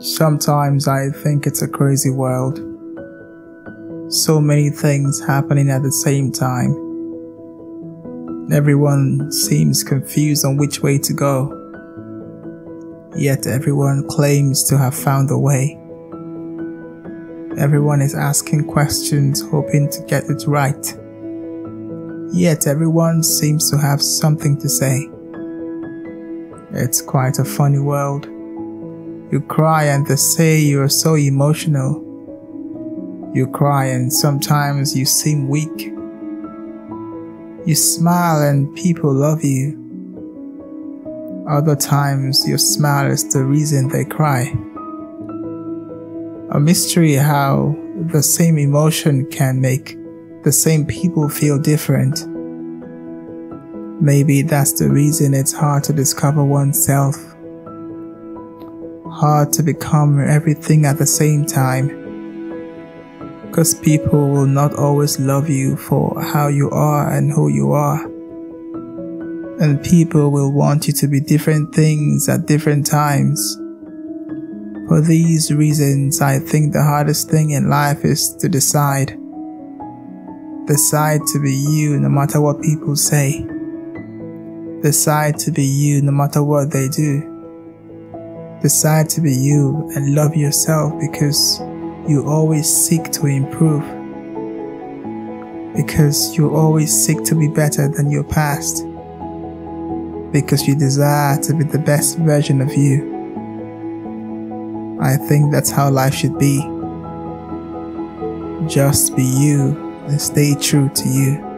Sometimes I think it's a crazy world. So many things happening at the same time. Everyone seems confused on which way to go. Yet everyone claims to have found a way. Everyone is asking questions, hoping to get it right. Yet everyone seems to have something to say. It's quite a funny world. You cry and they say you are so emotional. You cry and sometimes you seem weak. You smile and people love you. Other times your smile is the reason they cry. A mystery how the same emotion can make the same people feel different. Maybe that's the reason it's hard to discover oneself hard to become everything at the same time. Because people will not always love you for how you are and who you are. And people will want you to be different things at different times. For these reasons, I think the hardest thing in life is to decide. Decide to be you no matter what people say. Decide to be you no matter what they do. Decide to be you and love yourself because you always seek to improve. Because you always seek to be better than your past. Because you desire to be the best version of you. I think that's how life should be. Just be you and stay true to you.